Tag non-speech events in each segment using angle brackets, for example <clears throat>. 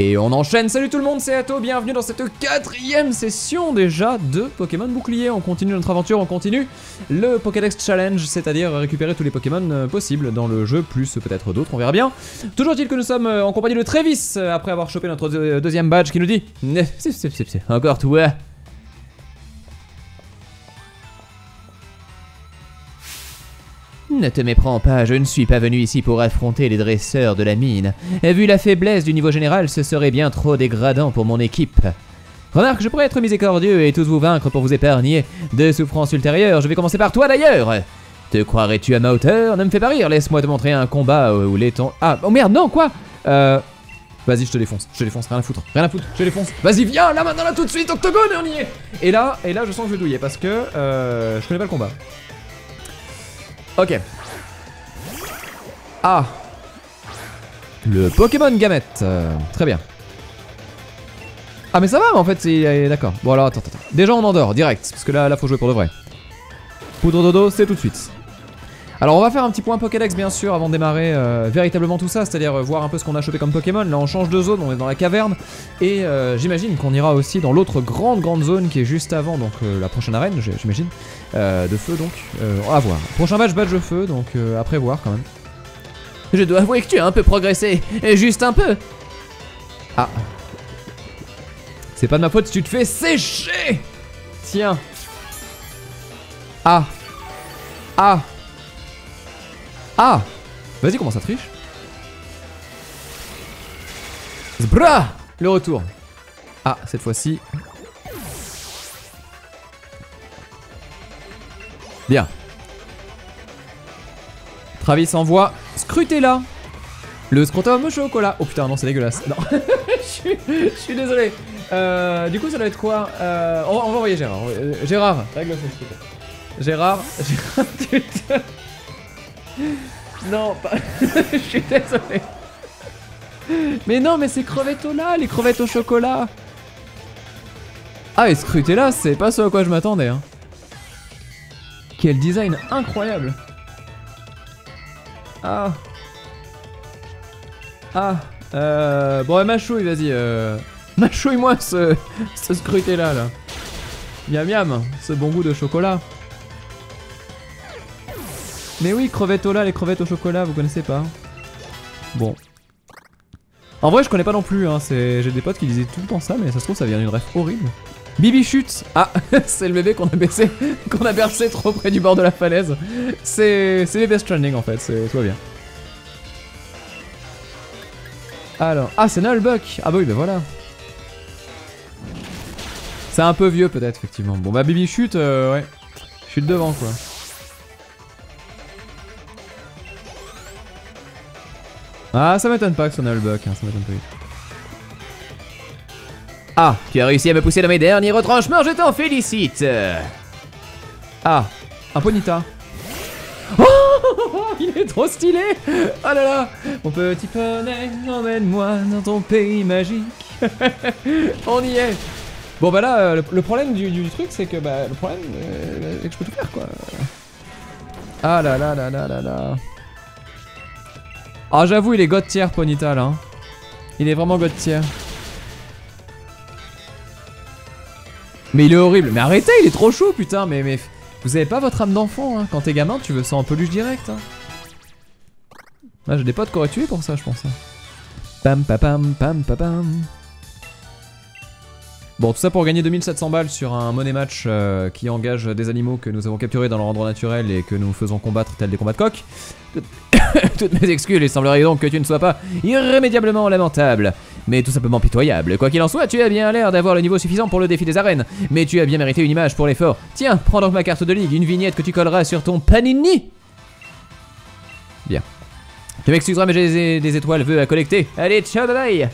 Et on enchaîne, salut tout le monde, c'est Ato, bienvenue dans cette quatrième session déjà de Pokémon Bouclier. On continue notre aventure, on continue le Pokédex Challenge, c'est-à-dire récupérer tous les Pokémon euh, possibles dans le jeu, plus peut-être d'autres, on verra bien. Toujours est-il que nous sommes euh, en compagnie de Travis, euh, après avoir chopé notre deux- deuxième badge qui nous dit « C'est- c'est- c'est- c'est- Encore toi !» Ne te méprends pas, je ne suis pas venu ici pour affronter les dresseurs de la mine. Vu la faiblesse du niveau général, ce serait bien trop dégradant pour mon équipe. Remarque, je pourrais être miséricordieux et tous vous vaincre pour vous épargner de souffrances ultérieures. Je vais commencer par toi d'ailleurs. Te croirais-tu à ma hauteur? Ne me fais pas rire, laisse-moi te montrer un combat où les temps... Ah, oh merde, non, quoi? Euh... Vas-y, je te défonce, je te défonce, rien à foutre, rien à foutre, je te défonce. Vas-y, viens, là, maintenant, là, tout de suite, octogone, et on y est Et là, et là, je sens que je vais douiller, parce que euh, je connais pas le combat. Ok. Ah Le Pokémon Gamette. euh, très bien. Ah mais ça va en fait, d'accord. Bon alors attends. attends. Déjà on endort, direct, parce que là, là faut jouer pour de vrai. Poudre dodo, c'est tout de suite. Alors on va faire un petit point Pokédex bien sûr avant de démarrer euh, véritablement tout ça, c'est-à-dire euh, voir un peu ce qu'on a chopé comme Pokémon. Là on change de zone, on est dans la caverne et euh, j'imagine qu'on ira aussi dans l'autre grande grande zone qui est juste avant, donc la prochaine arène, j'imagine, de feu donc. Euh, à voir. Prochain match badge de feu, donc euh, après voir quand même. Je dois avouer que tu as un peu progressé, et juste un peu. Ah. C'est pas de ma faute si tu te fais sécher. Tiens. Ah. Ah. Ah Vas-y, comment ça triche Zbra Le retour. Ah, cette fois-ci. Bien. Travis envoie Scrutella. Le scrotum au chocolat. Oh putain, non, c'est dégueulasse. Non. <laughs> je, suis, je suis désolé. Euh, du coup, ça doit être quoi Euh, on, va, on va envoyer Gérard. Euh, Gérard. Gérard, <laughs> Gérard, putain. Non, pas. <laughs> Je suis désolé. Mais non, mais c'est crevettes au là, les crevettes au chocolat. Ah, et Scrutella, c'est pas ce à quoi je m'attendais. Hein. Quel design incroyable. Ah. Ah. Euh. Bon, mâchouille, vas-y. Euh... Mâchouille-moi ce, <laughs> ce Scrutella là. Miam miam, ce bon goût de chocolat. Mais oui, crevettes au lait, les crevettes au chocolat, vous connaissez pas Bon. En vrai, je connais pas non plus, hein. J'ai des potes qui disaient tout le temps ça, mais ça se trouve, ça vient d'une ref horrible. Bibi chute Ah, <laughs> c'est le bébé qu'on a baissé, <laughs> qu'on a bercé trop près du bord de la falaise. C'est c'est bébé Stranding en fait, c'est tout bien. Alors, ah, c'est Nullbuck Ah bah oui, bah voilà. C'est un peu vieux peut-être, effectivement. Bon bah Bibi chute, euh, ouais. Chute devant quoi. Ah, ça m'étonne pas que ce soit Nullbuck, hein, ça m'étonne pas. Ah, tu as réussi à me pousser dans mes derniers retranchements, je t'en félicite Ah, un Ponita. Oh, <laughs> il est trop stylé Oh là là Mon petit poney, emmène-moi dans ton pays magique. <laughs> On y est Bon bah là, euh, le, le problème du, du truc, c'est que bah, le problème, euh, c'est que je peux tout faire quoi. Ah là là là là là là. Ah j'avoue il est god tier Ponita là. hein. Il est vraiment god tier. Mais il est horrible. Mais arrêtez, il est trop chaud putain. Mais, mais vous avez pas votre âme d'enfant hein. Quand t'es gamin, tu veux ça en peluche direct. Hein. Là j'ai des potes qui auraient tué pour ça je pense. hein. Pam pam pam pam pam pam. Bon, tout ça pour gagner 2700 balles sur un money match euh, qui engage des animaux que nous avons capturés dans leur endroit naturel et que nous faisons combattre tels des combats de coq. <coughs> Toutes- mes excuses, il semblerait donc que tu ne sois pas irrémédiablement lamentable, mais tout simplement pitoyable. Quoi qu'il en soit, tu as bien l'air d'avoir le niveau suffisant pour le défi des arènes, mais tu as bien mérité une image pour l'effort. Tiens, prends donc ma carte de ligue, une vignette que tu colleras sur ton panini. Bien. Tu m'excuseras, mais j'ai des étoiles vœux à collecter. Allez, ciao, bye bye.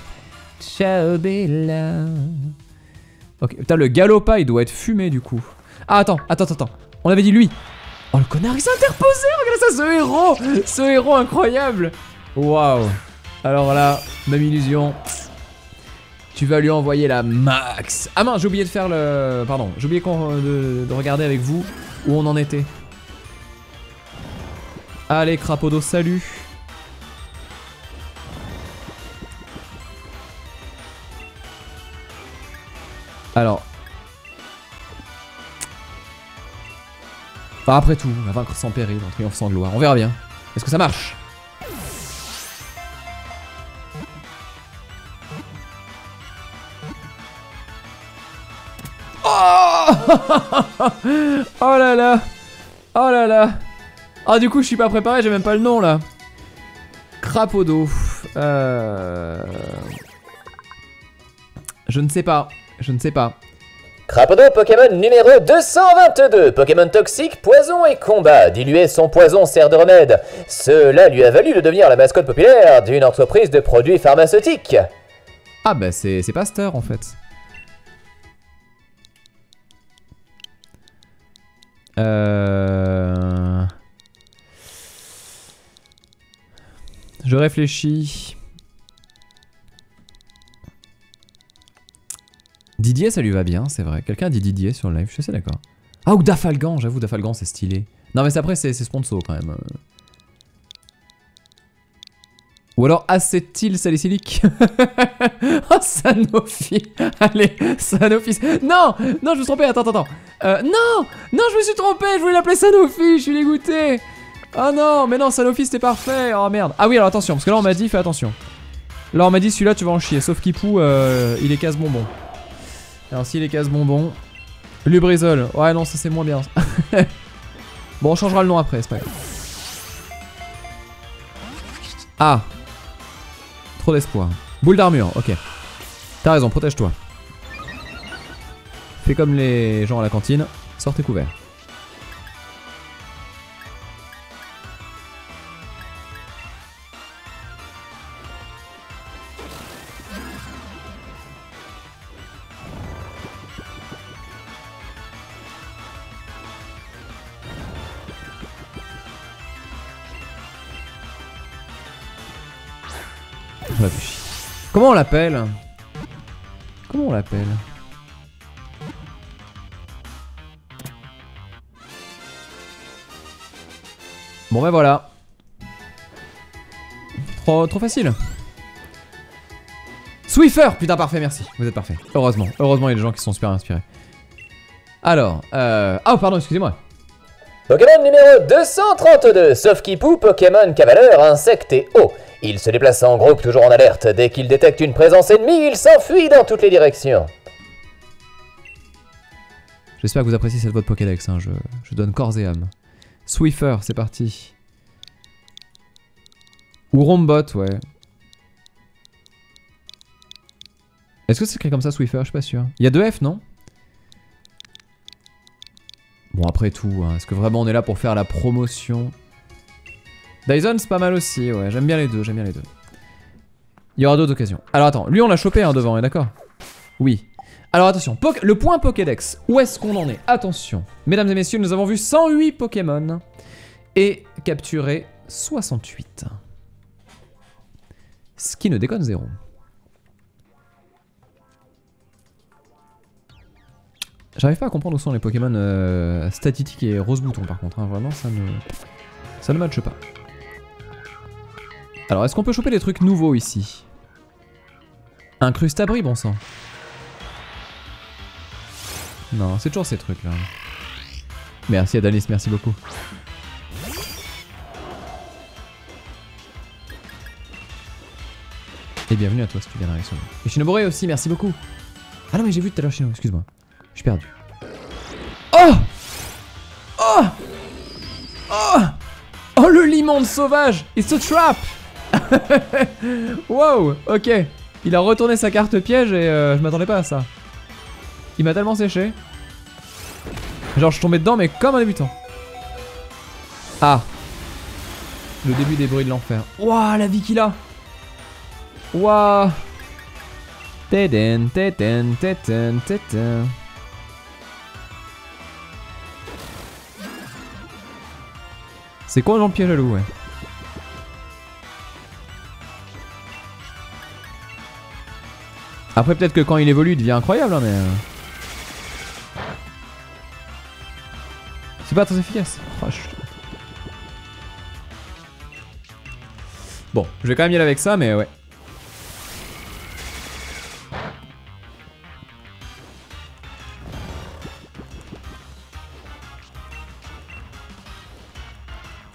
Ciao, Bella. Ok, putain, le Galopa, il doit être fumé du coup. Ah, attends, attends, attends. On avait dit lui. Oh, le connard, il s'est interposé. Regarde ça, ce héros. Ce héros incroyable. Waouh. Alors là, même illusion. Tu vas lui envoyer la max. Ah mince, j'ai oublié de faire le. Pardon, j'ai oublié de, de regarder avec vous où on en était. Allez, Crapodo, salut. Alors. Bah, après tout, va vaincre sans péril, en triomphe sans gloire. On verra bien. Est-ce que ça marche? Oh <laughs> Oh là là Oh là là Ah du coup je suis pas préparé, j'ai même pas le nom là. Crapaud d'eau. Euh... Je ne sais pas. Je ne sais pas. Crapaud Pokémon numéro 222. Pokémon toxique, poison et combat. Diluer son poison sert de remède. Cela lui a valu de devenir la mascotte populaire d'une entreprise de produits pharmaceutiques. Ah bah c'est Pasteur en fait. Euh... Je réfléchis. Didier, ça lui va bien, c'est vrai. Quelqu'un dit Didier sur le live, je suis assez d'accord. Ah, ou Dafalgan, j'avoue, Dafalgan, c'est stylé. Non, mais après, c'est sponsor quand même. Ou alors acétyl salicylique. <laughs> oh, Sanofi. Allez, Sanofi. Non, non, je me suis trompé. Attends, attends. Euh, non, non, je me suis trompé. Je voulais l'appeler Sanofi. Je suis dégoûté. Oh non, mais non, Sanofi c'était parfait. Oh merde. Ah oui, alors attention, parce que là on m'a dit, fais attention. Là on m'a dit, celui-là tu vas en chier. Sauf Kipou, euh, il est casse-bonbon. Alors s'il est casse-bonbon. Lubrizol. Ouais, non, ça c'est moins bien. <laughs> bon, on changera le nom après, c'est pas grave. Ah, Trop d'espoir. Boule d'armure, ok. T'as raison, protège-toi. Fais comme les gens à la cantine, sors tes Comment on l'appelle? Comment on l'appelle? Bon ben voilà. Trop, trop facile. Swiffer Putain parfait, merci. Vous êtes parfait. Heureusement. Heureusement il y a des gens qui sont super inspirés. Alors, euh... Oh pardon, excusez-moi. Pokémon numéro 232, sauf Kipou, Pokémon Cavaleur, Insecte et Eau. Il se déplace en groupe, toujours en alerte. Dès qu'il détecte une présence ennemie, il s'enfuit dans toutes les directions. J'espère que vous appréciez cette vote Pokédex, hein. je, donne corps et âme. Swiffer, c'est parti. Ou Rombot, ouais. Est-ce que c'est écrit comme ça, Swiffer? Je suis pas sûr. Il y a deux F, non? Bon, après tout, hein, est-ce que vraiment on est là pour faire la promotion? Dyson, c'est pas mal aussi, ouais. J'aime bien les deux, j'aime bien les deux. Il y aura d'autres occasions. Alors attends, lui on l'a chopé hein, devant, est d'accord? Oui. Alors attention, le point Pokédex, où est-ce qu'on en est? Attention, mesdames et messieurs, nous avons vu 108 Pokémon et capturé 68. Ce qui ne déconne zéro. J'arrive pas à comprendre où sont les Pokémon euh, et rose bouton par contre, hein. vraiment ça ne, ça ne matche pas. Alors, est-ce qu'on peut choper des trucs nouveaux ici? Un crustabri, bon sang. Non, c'est toujours ces trucs là. Merci Adalis, merci beaucoup. Et bienvenue à toi si tu viens d'arriver Et Shinobore aussi, merci beaucoup. Ah non mais j'ai vu tout à l'heure Shino, excuse-moi. Je suis perdu. Oh Oh Oh Oh le limon sauvage It's a trap <laughs> wow, ok. Il a retourné sa carte piège et euh, je m'attendais pas à ça. Il m'a tellement séché. Genre je tombé dedans mais comme un débutant. Ah. Le début des bruits de l'enfer. Waouh, la vie qu'il a. Waouh. C'est quoi un piège à loup, ouais? Après, peut-être que quand il évolue, il devient incroyable, hein, mais. Euh. C'est pas très efficace. Oh, je... Bon, je vais quand même y aller avec ça, mais ouais.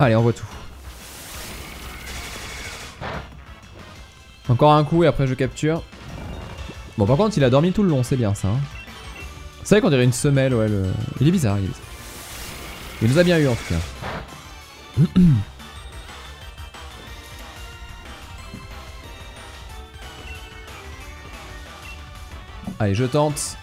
Allez, on voit tout. Encore un coup et après je capture. Bon, par contre, il a dormi tout le long, c'est bien ça. Hein. C'est vrai qu'on dirait une semelle, ouais. Le... Il est bizarre, il est bizarre. Il nous a bien eu en tout cas. <clears throat> Allez, je tente.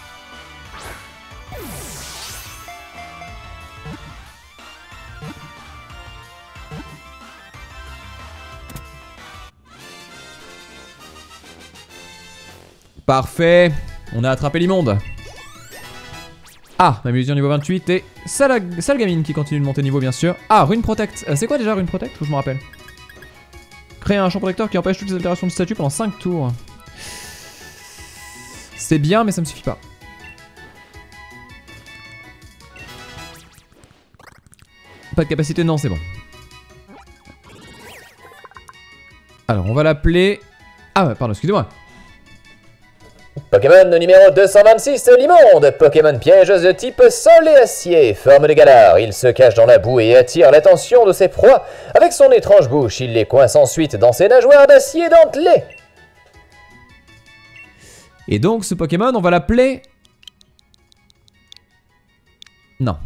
Parfait. On a attrapé l'immonde. Ah, ma illusion niveau 28 et Salgamine qui continue de monter niveau bien sûr. Ah, Rune Protect. Euh, c'est quoi déjà Rune Protect Je me rappelle. Créer un champ protecteur qui empêche toutes les altérations de statut pendant 5 tours. C'est bien, mais ça me suffit pas. Pas de capacité, non, c'est bon. Alors, on va l'appeler... Ah, pardon, excusez-moi. Pokémon numéro 226, l'immonde. Pokémon piégeuse de type sol et acier. Forme de galard, il se cache dans la boue et attire l'attention de ses proies. Avec son étrange bouche, il les coince ensuite dans ses nageoires d'acier dentelé. Et donc ce Pokémon, on va l'appeler... Non.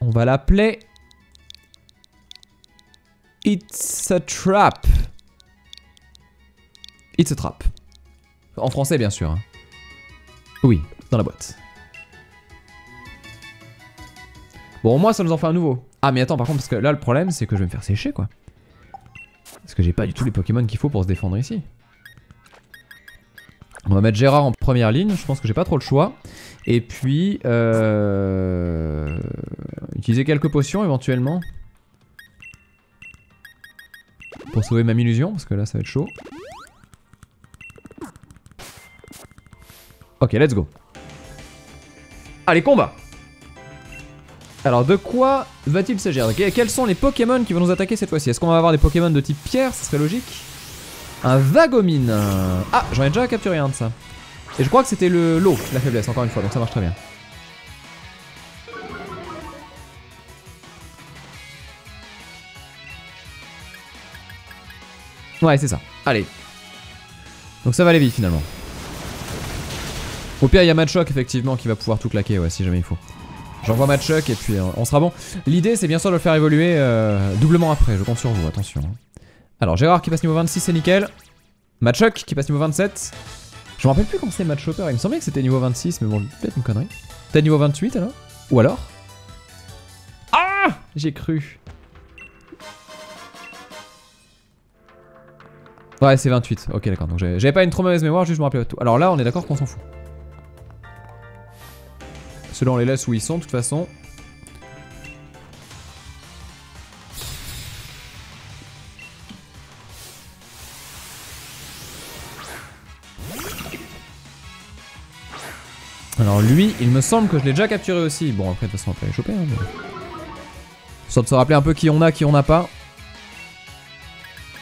On va l'appeler... It's a trap. It's a trap. En français, bien sûr. Hein. Oui, dans la boîte. Bon, au moins, ça nous en fait un nouveau. Ah, mais attends, par contre, parce que là, le problème, c'est que je vais me faire sécher, quoi. Parce que j'ai pas du tout les Pokémon qu'il faut pour se défendre ici. On va mettre Gérard en première ligne, je pense que j'ai pas trop le choix. Et puis, euh... utiliser quelques potions éventuellement. Pour sauver ma illusion, parce que là ça va être chaud. Ok, let's go. Allez, combat Alors, de quoi va-t-il s'agir Quels sont les Pokémon qui vont nous attaquer cette fois-ci? Est-ce qu'on va avoir des Pokémon de type pierre? Ce serait logique. Un Vagomine. Ah, j'en ai déjà capturé un de ça. Et je crois que c'était le l'eau, la faiblesse, encore une fois, donc ça marche très bien. Ouais, c'est ça. Allez. Donc ça va aller vite finalement. Au pire, il y a Matchok effectivement qui va pouvoir tout claquer, ouais, si jamais il faut. J'envoie Matchok et puis euh, on sera bon. L'idée, c'est bien sûr de le faire évoluer euh, doublement après. Je compte sur vous, attention. Hein. Alors, Gérard qui passe niveau 26, c'est nickel. Matchok qui passe niveau 27. Je me rappelle plus comment c'est Matchhopper. Il me semblait que c'était niveau 26, mais bon, peut-être une connerie. Peut-être niveau 28 alors? Ou alors? Ah J'ai cru. Ouais, c'est 28. Ok, d'accord. Donc j'avais pas une trop mauvaise mémoire, juste je me rappelais tout. Alors là, on est d'accord qu'on s'en fout. Ceux-là, on les laisse où ils sont, de toute façon. Alors lui, il me semble que je l'ai déjà capturé aussi. Bon, après, de toute façon, on peut aller choper. Hein, de se rappeler un peu qui on a, qui on n'a pas.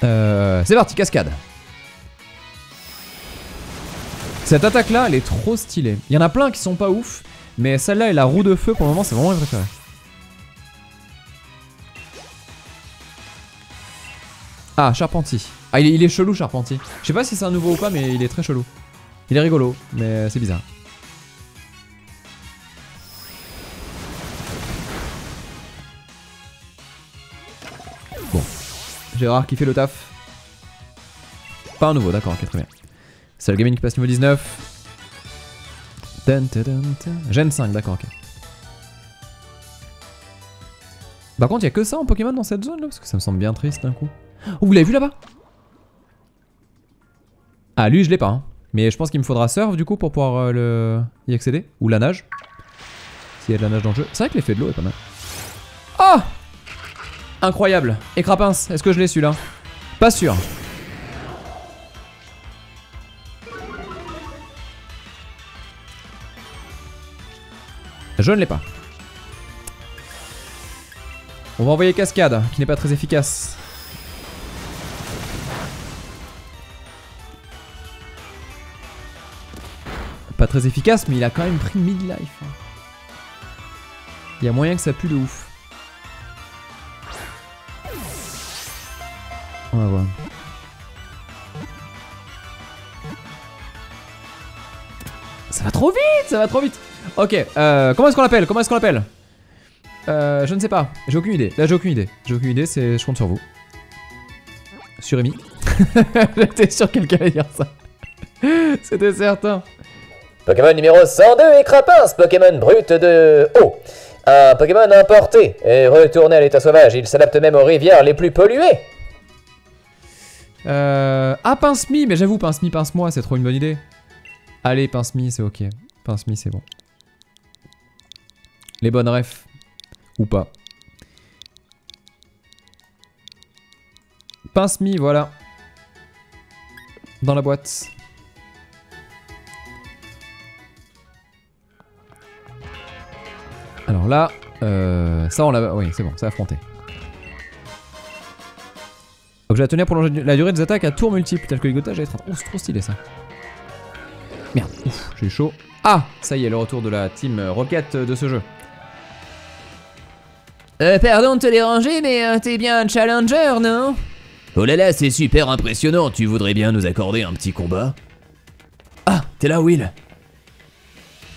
Euh, C'est parti, cascade. Cette attaque-là, elle est trop stylée. Il y en a plein qui sont pas ouf. Mais celle-là et la roue de feu, pour le moment, c'est vraiment ma préférée. Ah, Charpentier. Ah, il est, il est chelou, Charpentier. Je sais pas si c'est un nouveau ou pas, mais il est très chelou. Il est rigolo, mais c'est bizarre. Bon. Gérard qui fait le taf. Pas un nouveau, d'accord, ok, très bien. C'est le gaming qui passe niveau 19. Gen 5, d'accord, ok. Par contre, il y a que ça en Pokémon dans cette zone là Parce que ça me semble bien triste d'un coup. Oh, vous l'avez vu là-bas? Ah, lui, je l'ai pas. Hein. Mais je pense qu'il me faudra surf du coup pour pouvoir euh, le... y accéder. Ou la nage. S'il y a de la nage dans le jeu. C'est vrai que l'effet de l'eau est pas mal. Oh Incroyable. Et Crapince, est-ce que je l'ai celui-là? Pas sûr. Je ne l'ai pas. On va envoyer Cascade, qui n'est pas très efficace. Pas très efficace, mais il a quand même pris midlife. Il y a moyen que ça pue de ouf. On va voir. Ça va trop vite, ça va trop vite. Ok, euh, comment est-ce qu'on l'appelle? Comment est-ce qu'on l'appelle? Euh, Je ne sais pas, j'ai aucune idée. Là, j'ai aucune idée. J'ai aucune idée, c'est, je compte sur vous. Sur Amy. <laughs> J'étais sûr que quelqu'un allait dire ça. C'était certain. Pokémon numéro 102 est Crapins, Pokémon brut de eau. Un Pokémon importé et retourné à l'état sauvage. Il s'adapte même aux rivières les plus polluées. Euh... Ah, pince-mi, mais j'avoue, pince-mi, pince-moi, c'est trop une bonne idée. Allez, pince-mi, c'est ok. Pince-mi, c'est bon. Les bonnes refs. Ou pas. Pince-mi, voilà. Dans la boîte. Alors là, euh, ça on l'a... Oui, c'est bon, c'est affronté. Je vais tenir pour la durée des attaques à tours multiples, tel que ligotage et Oh, c'est trop stylé ça. Merde, ouf, j'ai chaud. Ah, ça y est, le retour de la team Rocket de ce jeu. Euh, pardon de te déranger, mais euh, t'es bien un challenger, non? Oh là là, c'est super impressionnant, tu voudrais bien nous accorder un petit combat? Ah, t'es là, Will.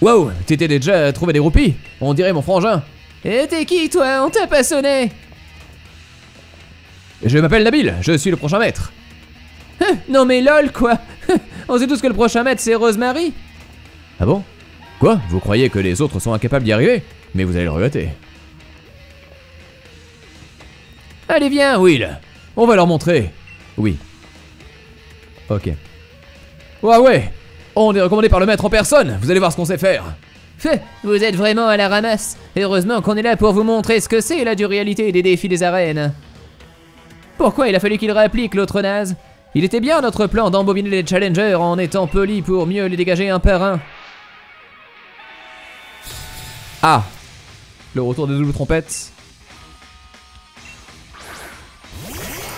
Wow, t'étais déjà trouvé des roupies. On dirait mon frangin. Et t'es qui, toi? On t'a pas sonné. Je m'appelle Nabil, je suis le prochain maître. Hein, non mais lol, quoi. <laughs> On sait tous que le prochain maître, c'est Rosemary. Ah bon? Quoi? Vous croyez que les autres sont incapables d'y arriver? Mais vous allez le regretter. Allez, viens, Will On va leur montrer. Oui. Ok. Ouais, ouais on est recommandé par le maître en personne, vous allez voir ce qu'on sait faire. Fait, vous êtes vraiment à la ramasse. Heureusement qu'on est là pour vous montrer ce que c'est la dure réalité des défis des arènes. Pourquoi il a fallu qu'il réapplique l'autre naze? Il était bien notre plan d'embobiner les challengers en étant poli pour mieux les dégager un par un. Ah Le retour des doubles trompettes.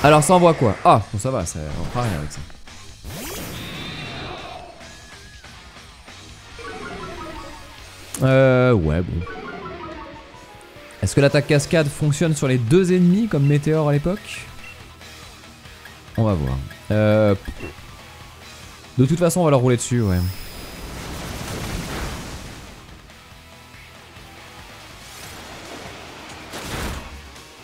Alors ça envoie quoi? Ah, bon ça va, ça, on rien avec ça. Euh, ouais, bon. Est-ce que l'attaque cascade fonctionne sur les deux ennemis comme Météor à l'époque? On va voir. Euh... De toute façon, on va leur rouler dessus, ouais.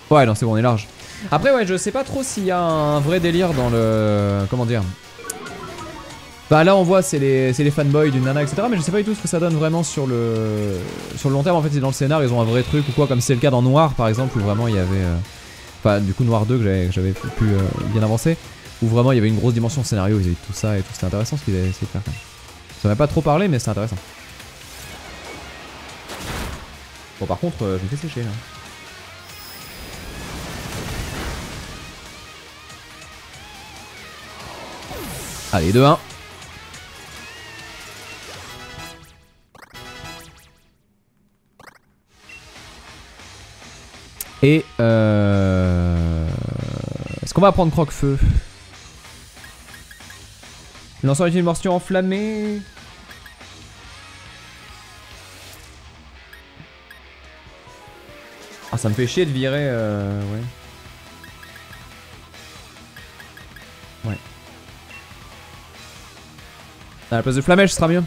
Ouais, non, c'est bon, on est large. Après, ouais, je sais pas trop s'il y a un vrai délire dans le... Comment dire. Bah là on voit c'est les, les fanboys d'une nana etc. Mais je sais pas du tout ce que ça donne vraiment sur le sur le long terme. En fait dans le scénar ils ont un vrai truc ou quoi comme c'est le cas dans Noir par exemple où vraiment il y avait euh, enfin du coup Noir 2 que j'avais pu euh, bien avancer où vraiment il y avait une grosse dimension scénario ils avaient tout ça et tout. C'était intéressant ce qu'ils avaient essayé de faire ça m'a pas trop parlé mais c'est intéressant. Bon par contre euh, je me fais sécher là Allez 2-1 Et euh... Est-ce qu'on va prendre croque-feu? Lanceur est une morsure enflammée. Ah ça me fait chier de virer euh... Ouais. À la place de flamèche ce sera mieux.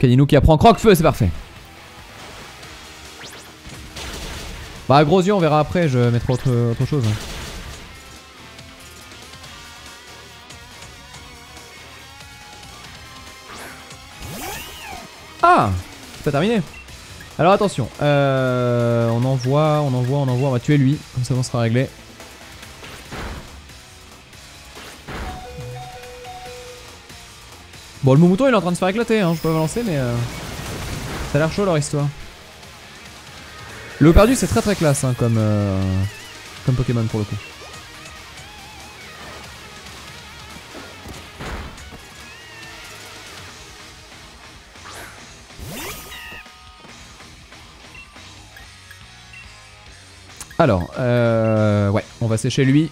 Kaninou qui apprend croque-feu, c'est parfait. Bah gros yeux on verra après, je mettrai autre, chose. Hein. Ah C'est terminé Alors attention, euh, on envoie, on envoie, on envoie, on va tuer lui, comme ça on sera réglé. Bon le Moumouton il est en train de se faire éclater, hein, je peux pas lancer mais euh, ça a l'air chaud leur histoire. Le perdu c'est très très classe hein, comme, euh, comme Pokémon pour le coup. Alors, euh, ouais, on va sécher lui.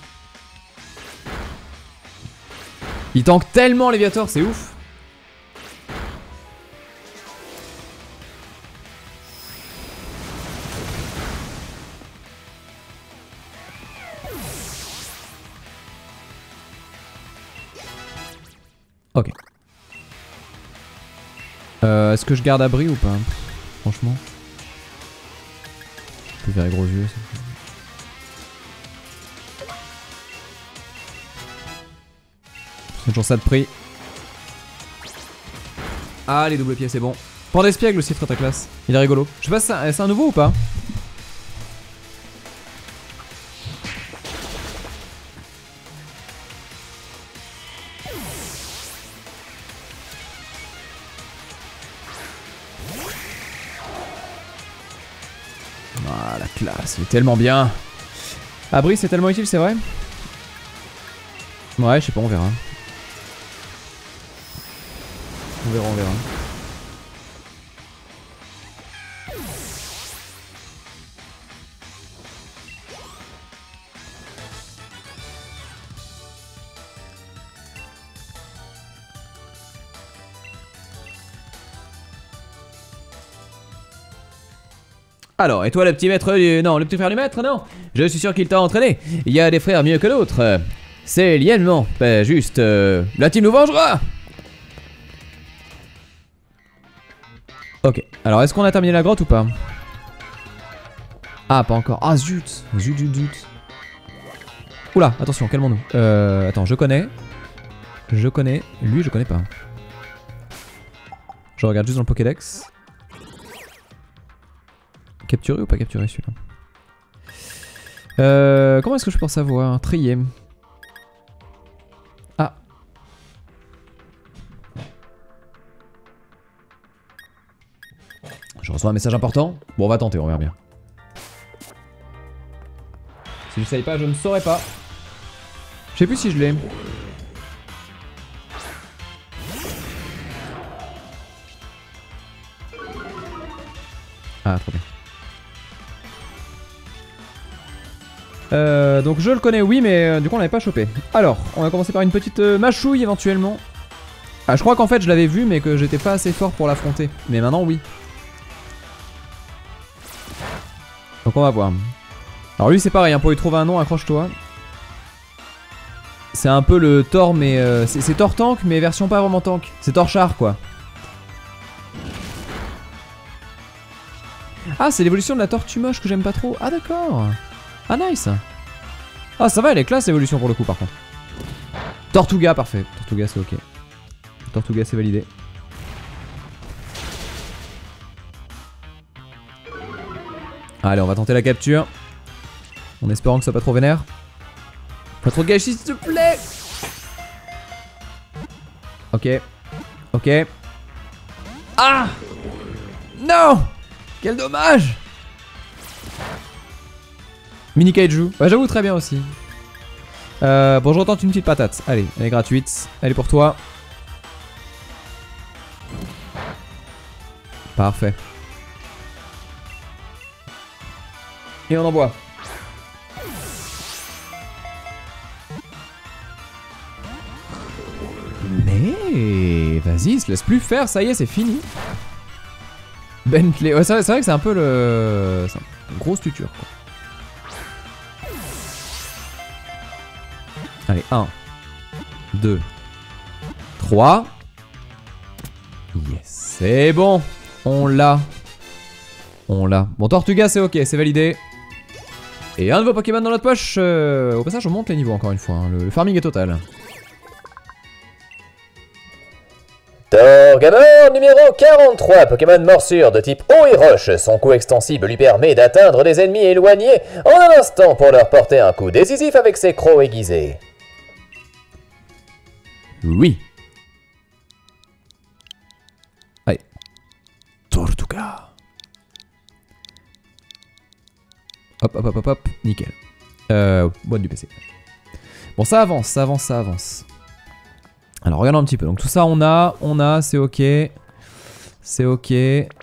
Il tank tellement Léviator, c'est ouf. Euh, Est-ce que je garde abri ou pas Franchement? Je peux faire les gros yeux. C'est toujours ça de prix. Ah, les doubles pieds, c'est bon. Prends d'espiègle aussi, très très classe. Il est rigolo. Je sais pas c'est un nouveau ou pas? Classe, il tellement bien. Abri, c'est tellement utile, c'est vrai Ouais, je sais pas, on verra. On verra, on verra. Alors, et toi le petit maître du... Non, le petit frère du maître, non? Je suis sûr qu'il t'a entraîné. Il y a des frères mieux que d'autres. C'est liennement, pas juste... euh, La team nous vengera Ok, alors est-ce qu'on a terminé la grotte ou pas? Ah, pas encore. Ah, zut Zut, zut, zut. Oula, attention, calmons-nous. Euh, attends, je connais. Je connais. Lui, je connais pas. Je regarde juste dans le Pokédex. Capturé ou pas capturé celui-là euh, Comment est-ce que je peux savoir Trier. Ah. Je reçois un message important. Bon, on va tenter, on verra bien. Si je savais pas, je ne saurais pas. Je sais plus si je l'ai. Ah, trop bien. Euh, donc je le connais, oui, mais euh, du coup on l'avait pas chopé. Alors, on va commencer par une petite euh, mâchouille éventuellement. Ah, je crois qu'en fait je l'avais vu, mais que j'étais pas assez fort pour l'affronter. Mais maintenant, oui. Donc on va voir. Alors lui c'est pareil, hein, pour lui trouver un nom, accroche-toi. C'est un peu le Thor, mais c'est c'est Thor tank, mais version pas vraiment tank. C'est Thor char quoi. Ah, c'est l'évolution de la tortue moche que j'aime pas trop. Ah d'accord. Ah nice. Ah ça va, elle est classe l'évolution pour le coup par contre. Tortuga, parfait. Tortuga c'est ok. Tortuga c'est validé. Allez, on va tenter la capture. En espérant que ça soit pas trop vénère. Pas trop de gâchis s'il te plaît Ok. Ok. Ah Non Quel dommage Mini Kaiju. J'avoue, très bien aussi. Euh, bon, je une petite patate. Allez, elle est gratuite. Elle est pour toi. Parfait. Et on envoie. Mais vas-y, se laisse plus faire, ça y est, c'est fini. Bentley, ouais, c'est vrai, que c'est un peu le. C'est une grosse tuture quoi. Allez, 1, 2, 3. Yes, c'est bon. On l'a. On l'a. Bon, Tortuga, c'est ok, c'est validé. Et un nouveau Pokémon dans notre poche. euh, au passage, on monte les niveaux encore une fois. hein, Le, farming est total. Torgamor numéro 43, Pokémon morsure de type eau et roche. Son coup extensible lui permet d'atteindre des ennemis éloignés en un instant pour leur porter un coup décisif avec ses crocs aiguisés. Oui. Allez. Tortuga. Hop, hop, hop, hop, hop. Nickel. Euh, boîte du PC. Bon, ça avance, ça avance, ça avance. Alors, regardons un petit peu. Donc, tout ça, on a, on a, c'est ok. C'est ok,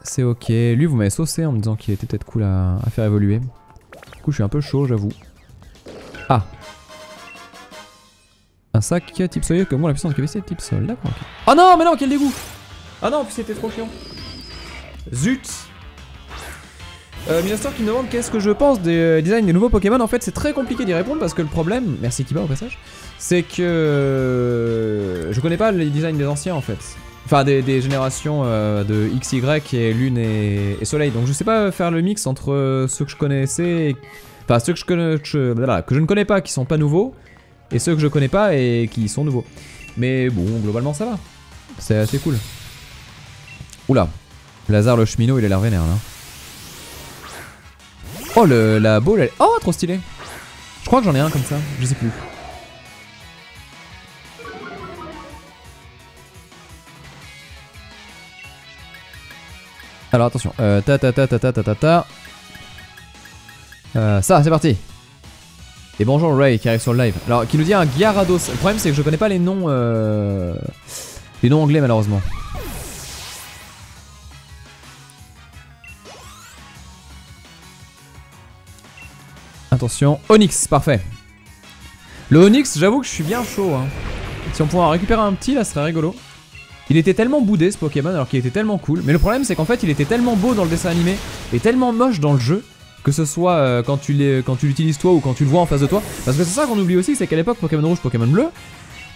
c'est ok. Lui, vous m'avez saucé en me disant qu'il était peut-être cool à, à faire évoluer. Du coup, je suis un peu chaud, j'avoue. Ah. Un sac type sol que moi la puissance de KBC type sol. D'accord, ok. Oh non, mais non, quel dégoût Ah non, en plus c'était trop chiant. Zut euh, qui me demande qu'est-ce que je pense des euh, designs des nouveaux Pokémon. En fait, c'est très compliqué d'y répondre parce que le problème, merci Kiba au passage, c'est que euh, je connais pas les designs des anciens en fait. Enfin, des, générations euh, de XY et Lune et, Soleil. Donc je sais pas faire le mix entre ceux que je connaissais, et- enfin ceux que je, connais, que je- que je ne connais pas qui sont pas nouveaux, et ceux que je connais pas et qui sont nouveaux. Mais bon, globalement ça va. C'est assez cool. Oula, Lazare le cheminot, il a l'air vénère là. Oh, le, la boule, elle... Oh, trop stylé. Je crois que j'en ai un comme ça, je sais plus. Alors attention, euh, ta ta ta ta ta ta ta. Euh, ça, c'est parti. Et bonjour Ray qui arrive sur le live. Alors, qui nous dit un Gyarados. Le problème, c'est que je connais pas les noms, euh, les noms anglais malheureusement. Attention, Onyx, parfait. Le Onyx, j'avoue que je suis bien chaud. hein. Si on pouvait en récupérer un petit, là, ce serait rigolo. Il était tellement boudé ce Pokémon alors qu'il était tellement cool. Mais le problème c'est qu'en fait il était tellement beau dans le dessin animé et tellement moche dans le jeu que ce soit euh, quand tu l'utilises toi ou quand tu le vois en face de toi. Parce que c'est ça qu'on oublie aussi, c'est qu'à l'époque Pokémon rouge, Pokémon bleu,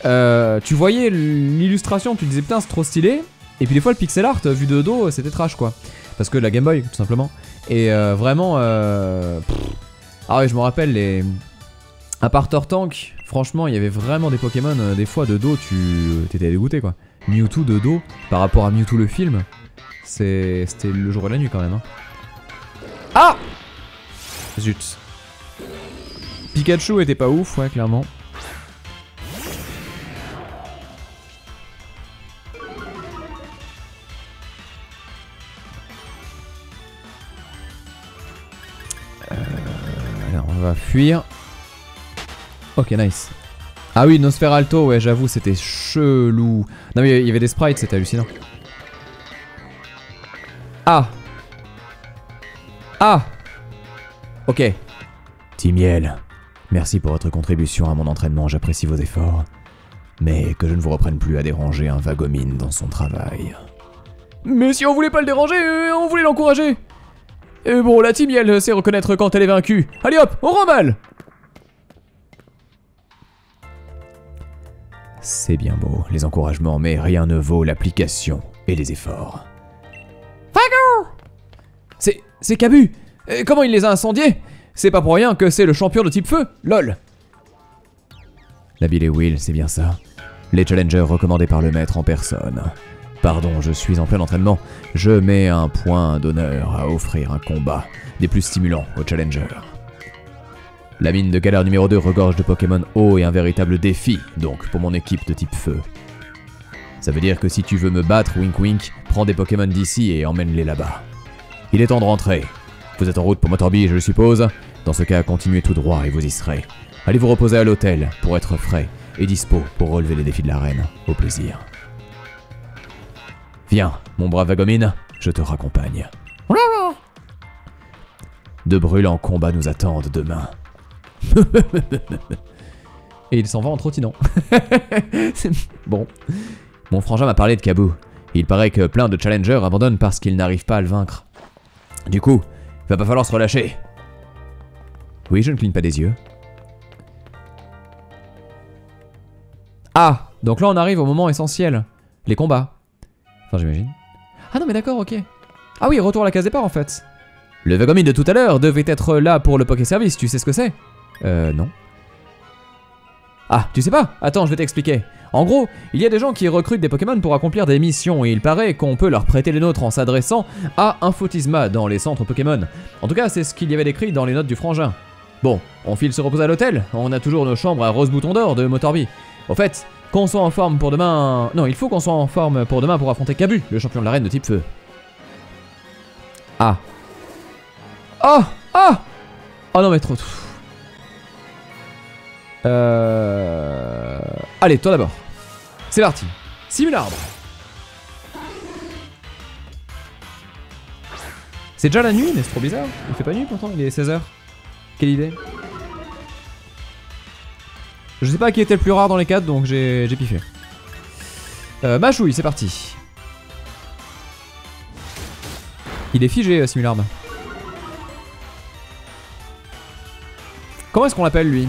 euh, tu voyais l'illustration, tu disais putain c'est trop stylé. Et puis des fois le pixel art vu de dos c'était trash quoi. Parce que la Game Boy tout simplement. Et euh, vraiment... euh. Ah ouais je me rappelle les... À part Tortank, franchement il y avait vraiment des Pokémon, euh, des fois de dos tu t'étais dégoûté quoi. Mewtwo de dos par rapport à Mewtwo le film, c'était le jour et la nuit quand même. hein. Ah Zut. Pikachu était pas ouf, ouais, clairement. Euh, alors, on va fuir. Ok, nice. Ah oui, Nosferalto, ouais, j'avoue, c'était chelou. Non, mais il y avait des sprites, c'était hallucinant. Ah Ah Ok. Timiel, merci pour votre contribution à mon entraînement, j'apprécie vos efforts. Mais que je ne vous reprenne plus à déranger un vagomine dans son travail. Mais si on voulait pas le déranger, euh, on voulait l'encourager Et bon, la team, elle sait reconnaître quand elle est vaincue. Allez hop, on remballe C'est bien beau, les encouragements, mais rien ne vaut l'application et les efforts. C'est... c'est Cabu Euh, Comment il les a incendiés? C'est pas pour rien que c'est le champion de type feu, lol Nabil et Will, c'est bien ça. Les challengers recommandés par le maître en personne. Pardon, je suis en plein entraînement. Je mets un point d'honneur à offrir un combat des plus stimulants aux challengers. La mine de galère numéro 2 regorge de Pokémon haut et un véritable défi, donc, pour mon équipe de type feu. Ça veut dire que si tu veux me battre, wink wink, prends des Pokémon d'ici et emmène-les là-bas. Il est temps de rentrer. Vous êtes en route pour Motorby, je le suppose Dans ce cas, continuez tout droit et vous y serez. Allez vous reposer à l'hôtel pour être frais et dispo pour relever les défis de l'arène. Au plaisir. Viens, mon brave Vagomine, je te raccompagne. De brûlants combats nous attendent demain. <laughs> Et il s'en va en trottinant. <laughs> Bon. Mon frangin m'a parlé de Kabou. Il paraît que plein de challengers abandonnent parce qu'ils n'arrivent pas à le vaincre. Du coup, va pas falloir se relâcher. Oui, je ne cligne pas des yeux. Ah Donc là, on arrive au moment essentiel. Les combats. Enfin, j'imagine. Ah non, mais d'accord, ok. Ah oui, retour à la case départ, en fait. Le Vagomine de tout à l'heure devait être là pour le Poké Service, tu sais ce que c'est? Euh, non. Ah, tu sais pas Attends, je vais t'expliquer. En gros, il y a des gens qui recrutent des Pokémon pour accomplir des missions et il paraît qu'on peut leur prêter les nôtres en s'adressant à Infotisma dans les centres Pokémon. En tout cas, c'est ce qu'il y avait décrit dans les notes du frangin. Bon, on file se reposer à l'hôtel, on a toujours nos chambres à Rose Bouton d'Or de Motorby. Au fait, qu'on soit en forme pour demain... Non, il faut qu'on soit en forme pour demain pour affronter Kabu, le champion de l'arène de type feu. Ah. Oh Ah Oh non mais trop... Euh... Allez, toi d'abord. C'est parti. Simularbre. C'est déjà la nuit, mais c'est trop bizarre. Il fait pas nuit pourtant, il est 16h. Quelle idée. Je sais pas qui était le plus rare dans les 4, donc j'ai piffé. Euh, Machouille, c'est parti. Il est figé, euh, Simularbre. Comment est-ce qu'on l'appelle lui?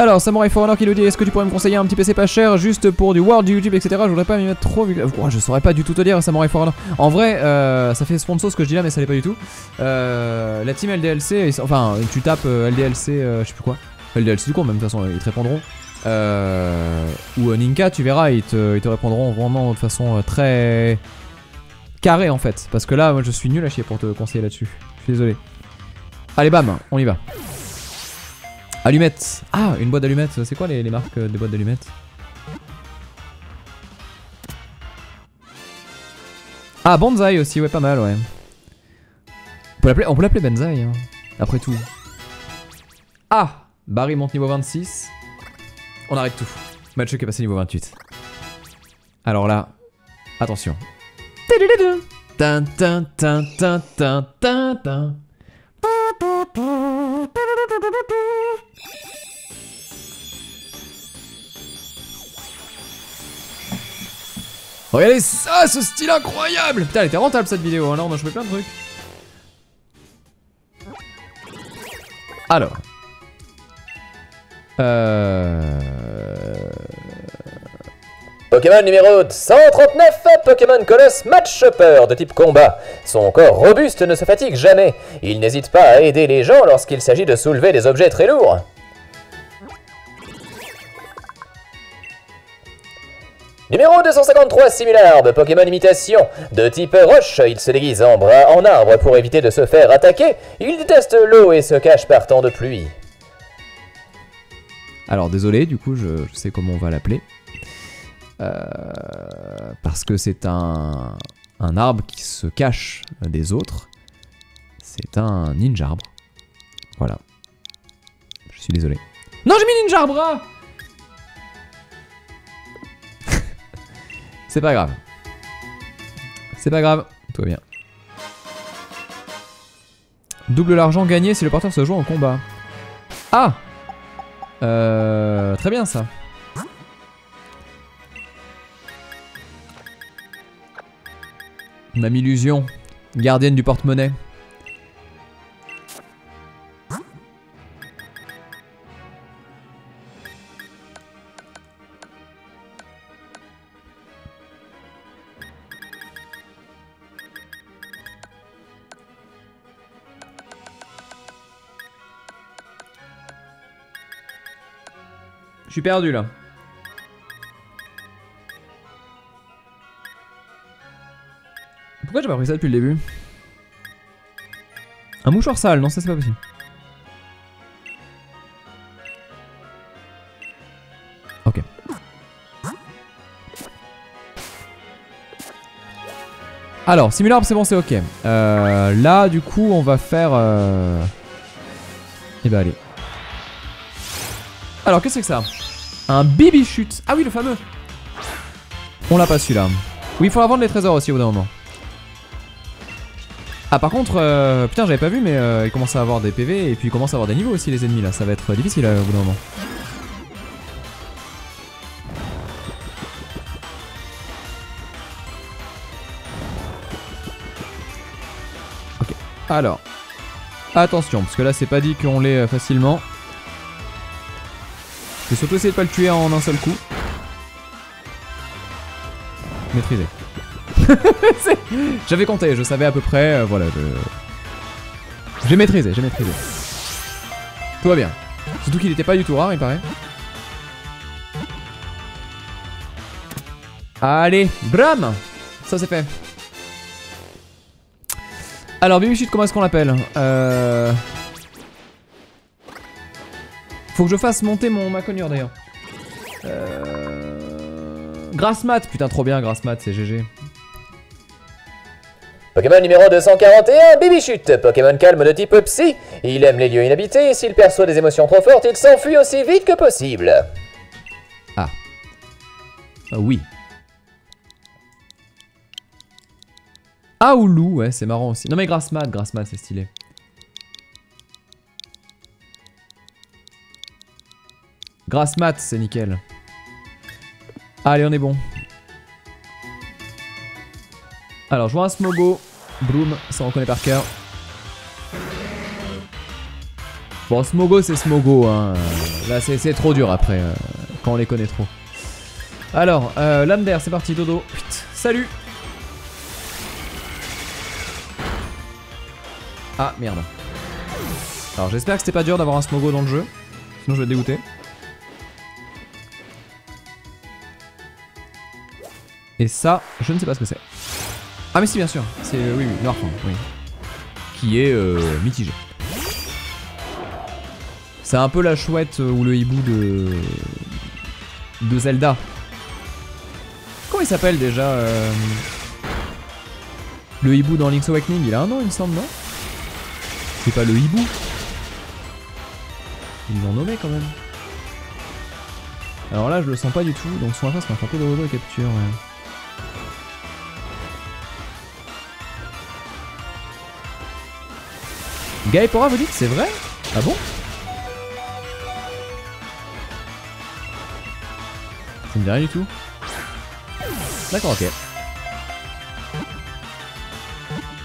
Alors, Samurai For Honor qui nous dit Est-ce que tu pourrais me conseiller un petit PC pas cher juste pour du World, du YouTube, etc. Je voudrais pas m'y mettre trop. Vu... Oh, je saurais pas du tout te dire, Samurai For Honor. En vrai, euh, ça fait sponsor ce que je dis là, mais ça l'est pas du tout. Euh, la team LDLC, enfin, tu tapes euh, LDLC, je sais plus quoi. LDLC du coup, même de toute façon, ils te répondront. Ou Ninka, tu verras, ils te, ils te répondront vraiment de façon très carrée en fait. Parce que là, moi je suis nul à chier pour te conseiller là-dessus. Je suis désolé. Allez, bam, on y va. Allumettes. Ah, une boîte d'allumettes. C'est quoi les, marques des boîtes d'allumettes? Ah, Banzai aussi, ouais, pas mal, ouais. On peut l'appeler, Banzai, hein, après tout. Ah Barry monte niveau 26. On arrête tout. Match qui est passé niveau 28. Alors là, attention. Tin, tin, tin, tin, tin, tin, Regardez ça, ce style incroyable Putain, elle était rentable cette vidéo, hein. là on a chopé plein de trucs. Alors. Euh... Pokémon numéro 139, Pokémon Colosse Match Chopper de type combat. Son corps robuste ne se fatigue jamais. Il n'hésite pas à aider les gens lorsqu'il s'agit de soulever des objets très lourds. Numéro 253, Simularbe, Pokémon imitation. De type roche, il se déguise en bras en arbre pour éviter de se faire attaquer. Il déteste l'eau et se cache par temps de pluie. Alors désolé, du coup je, sais comment on va l'appeler. Euh, parce que c'est un, un arbre qui se cache des autres. C'est un ninja arbre. Voilà. Je suis désolé. Non, j'ai mis ninja arbre C'est pas grave. C'est pas grave, tout va bien. Double l'argent gagné si le porteur se joue en combat. Ah euh, Très bien ça. Même illusion, gardienne du porte-monnaie. Je suis perdu là. Pourquoi j'ai pas pris ça depuis le début? Un mouchoir sale, non ça c'est pas possible. Ok. Alors, Simularbe c'est bon, c'est ok. Euh, là du coup on va faire... Euh... Eh bah allez. Alors qu'est-ce que c'est que ça? Un bibi chute. Ah oui le fameux. On l'a pas celui-là. Oui il faudra vendre les trésors aussi au bout d'un moment. Ah par contre, euh, putain j'avais pas vu mais euh, il commence à avoir des PV et puis il commence à avoir des niveaux aussi les ennemis là, ça va être difficile euh, au bout d'un moment. Ok, alors, attention parce que là c'est pas dit qu'on l'ait euh, facilement. Je vais surtout essayer de pas le tuer en un seul coup. Maîtriser. <laughs> J'avais compté, je savais à peu près, euh, voilà, je... J'ai maîtrisé, j'ai maîtrisé. Tout va bien. Surtout qu'il était pas du tout rare, il paraît. Allez, bram Ça c'est fait. Alors, Bibichute, comment est-ce qu'on l'appelle? Euh... Faut que je fasse monter mon ma cognure d'ailleurs. Euh... Grassmat, putain trop bien Grassmat, c'est GG. Pokémon numéro 241, Bibichute, Pokémon calme de type Psy. Il aime les lieux inhabités et s'il perçoit des émotions trop fortes, il s'enfuit aussi vite que possible. Ah oui. Ah ou loup, ouais, c'est marrant aussi. Non mais Grassmat, Grassmat, c'est stylé. Grassmat, c'est nickel. Allez, on est bon. Alors, je vois un Smogo. Broom, ça on connaît par cœur. Bon, Smogo, c'est Smogo. Hein. Là, c'est trop dur après, euh, quand on les connaît trop. Alors, euh, c'est parti, Dodo. Salut Ah, merde. Alors, j'espère que c'était pas dur d'avoir un Smogo dans le jeu. Sinon, je vais dégoûter. Et ça, je ne sais pas ce que c'est. Ah mais si bien sûr, c'est euh, oui oui, oui. Qui est euh, mitigé. C'est un peu la chouette euh, ou le hibou de de Zelda. Comment il s'appelle déjà euh, Le hibou dans Link's Awakening, il a un nom il me semble, non? C'est pas le hibou Ils l'ont nommé quand même. Alors là je le sens pas du tout, donc son m'a fait un peu de rodo et capture. Ouais. Gaepora vous dites c'est vrai Ah bon Ça me dit rien du tout. D'accord, ok.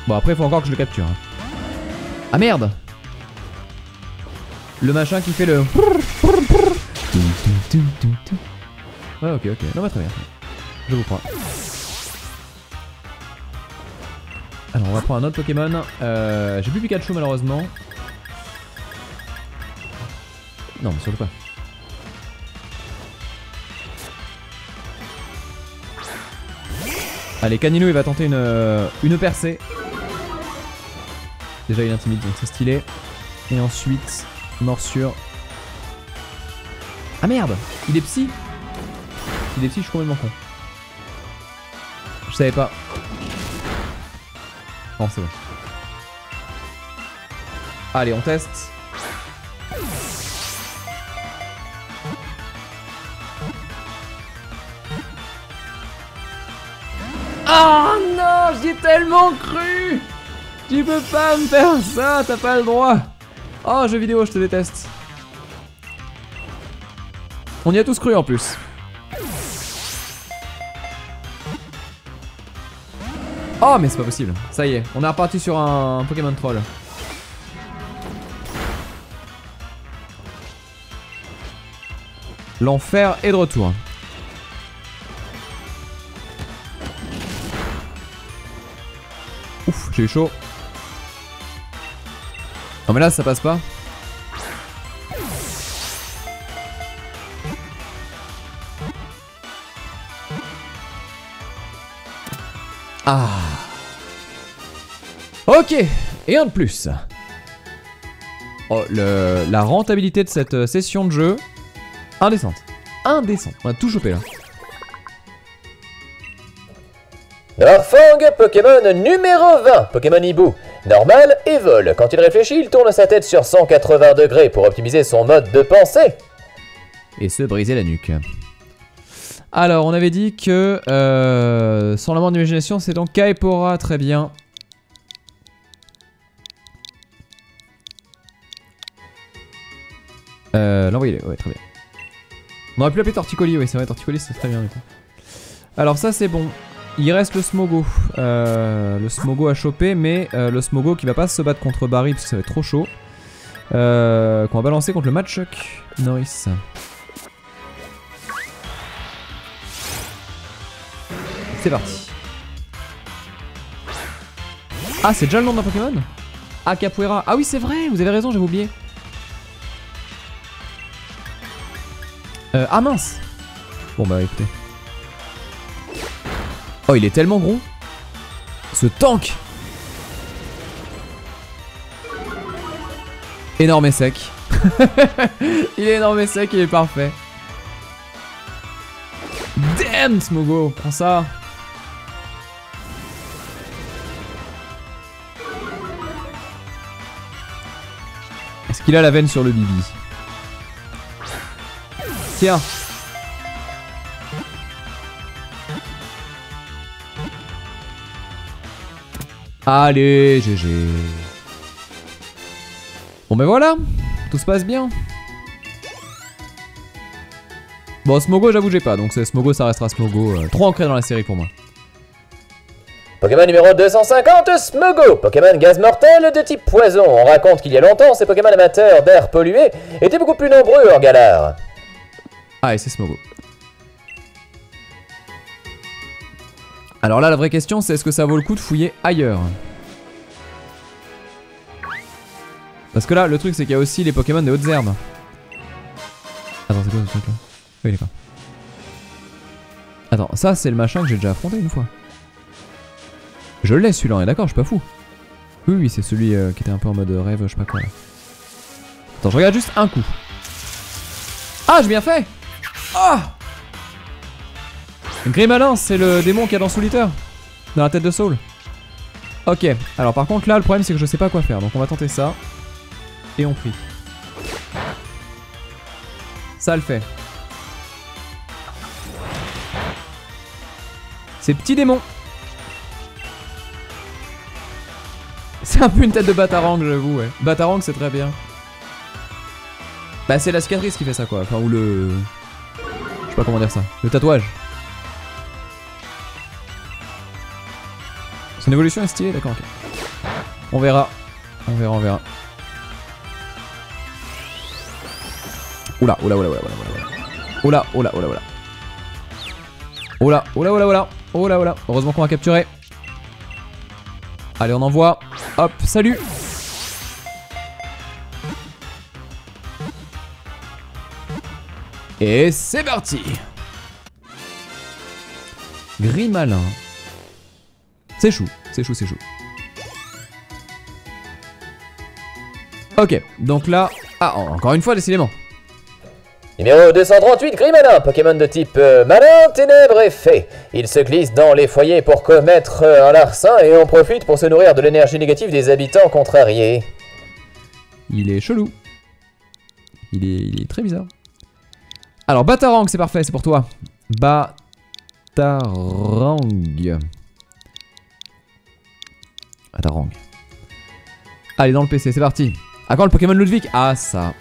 Bon après il faut encore que je le capture. hein. Ah merde Le machin qui fait le... Ouais ok ok, non bah très bien. Je vous crois. Alors on va prendre un autre Pokémon. Euh, J'ai plus Pikachu malheureusement. Non mais surtout pas. Allez Canino il va tenter une, euh, une percée. Déjà il intimide donc c'est stylé. Et ensuite morsure. Ah merde Il est psy Il est psy je suis complètement con. Je savais pas. Bon. Allez, on teste. Oh non, j'y ai tellement cru Tu peux pas me faire ça, t'as pas le droit Oh, jeu vidéo, je te déteste. On y a tous cru en plus. Oh mais c'est pas possible, ça y est, on est reparti sur un Pokémon Troll. L'enfer est de retour. Ouf, j'ai eu chaud. Non mais là ça passe pas. Ah. Ok, et un de plus. Oh, le, la rentabilité de cette euh, session de jeu, indécente. Indécente. On a tout chopé là. Norfang, Pokémon numéro 20, Pokémon Hibou. Normal et vol. Quand il réfléchit, il tourne sa tête sur 180 degrés pour optimiser son mode de pensée. Et se briser la nuque. Alors, on avait dit que euh, sans la moindre imagination, c'est donc Kaepora, très bien. Euh, l'envoyer, ouais, très bien. On aurait pu l'appeler Torticolis, oui, c'est vrai, Torticolis, c'est très bien. coup. Alors, ça, c'est bon. Il reste le Smogo. Euh, le Smogo à choper, mais euh, le Smogo qui va pas se battre contre Barry parce que ça va être trop chaud. Euh, Qu'on va balancer contre le Matchuck Norris. C'est parti. Ah, c'est déjà le nom d'un Pokémon? Ah, Capoeira. Ah oui, c'est vrai, vous avez raison, j'avais oublié. Euh, ah mince Bon bah écoutez. Oh, il est tellement gros. Ce tank Énorme et sec. <laughs> il est énorme et sec, il est parfait. Damn, Smogo, prends ça. Est-ce qu'il a la veine sur le bibi? Allez, GG. Bon ben voilà, tout se passe bien. Bon, Smogo, j'avoue, j'ai pas, donc Smogo, ça restera Smogo. euh, trop ancré dans la série pour moi. Pokémon numéro 250, Smogo, Pokémon gaz mortel de type poison. On raconte qu'il y a longtemps, ces Pokémon amateurs d'air pollué étaient beaucoup plus nombreux en Galar. Ah, et c'est Smogo. Alors là, la vraie question, c'est est-ce que ça vaut le coup de fouiller ailleurs? Parce que là, le truc, c'est qu'il y a aussi les Pokémon des hautes herbes. Attends, c'est quoi ce truc là Oui, d'accord. Attends, ça, c'est le machin que j'ai déjà affronté une fois. Je l'ai celui-là, on est d'accord, je suis pas fou. Oui, oui, c'est celui euh, qui était un peu en mode rêve, je sais pas quoi. Attends, je regarde juste un coup. Ah, j'ai bien fait Ah Grimalin, c'est le démon qu'il y a dans Soul Eater. Dans la tête de Soul. Ok, alors par contre là, le problème c'est que je sais pas quoi faire. Donc on va tenter ça. Et on prie. Ça le fait. Ces petits démons. C'est un peu une tête de Batarang, j'avoue, ouais. Batarang, c'est très bien. Bah, c'est la cicatrice qui fait ça, quoi. Enfin, ou le. Je sais pas comment dire ça. Le tatouage. Son évolution est stylée, d'accord, ok. On verra. On verra, on verra. Oula, oula, oula, oula, oula, oula. Oula, oula, oula, oula. Oula, oula, oula, oula. Oula, oula. Heureusement qu'on va capturer. Allez, on envoie. Hop, salut. Et c'est parti. Grimalin. C'est chou, c'est chou, c'est chou. Ok, donc là... Ah, encore une fois, décidément. Numéro 238, Grimalin, Pokémon de type euh, malin, ténèbres et fée. Il se glisse dans les foyers pour commettre euh, un larcin et en profite pour se nourrir de l'énergie négative des habitants contrariés. Il est chelou. Il est, il est très bizarre. Alors, Batarang, c'est parfait, c'est pour toi. Batarang. Batarang. Allez, dans le PC, c'est parti. À quand le Pokémon Ludwig Ah, ça.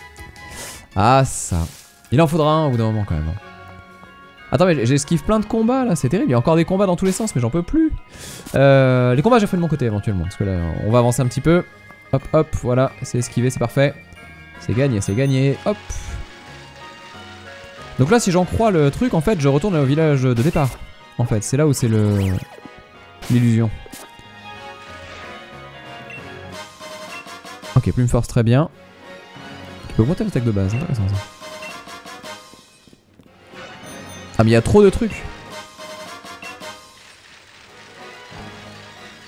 Ah, ça. Il en faudra un au bout d'un moment quand même. hein. Attends, mais j'esquive plein de combats là, c'est terrible. Il y a encore des combats dans tous les sens, mais j'en peux plus. Euh, les combats, j'ai fait de mon côté éventuellement. Parce que là, on va avancer un petit peu. Hop, hop, voilà, c'est esquivé, c'est parfait. C'est gagné, c'est gagné. Hop. Donc là, si j'en crois le truc, en fait, je retourne au village de départ. En fait, c'est là où c'est le l'illusion. Ok, plume force, très bien. Tu peux augmenter l'attaque de base, intéressant ça. Ah mais il y a trop de trucs.